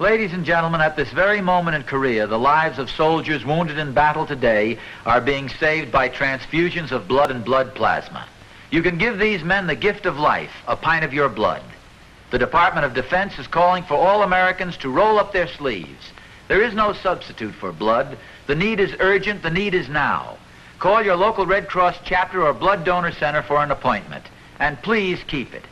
Ladies and gentlemen, at this very moment in Korea, the lives of soldiers wounded in battle today are being saved by transfusions of blood and blood plasma. You can give these men the gift of life, a pint of your blood. The Department of Defense is calling for all Americans to roll up their sleeves. There is no substitute for blood. The need is urgent. The need is now. Call your local Red Cross chapter or blood donor center for an appointment. And please keep it.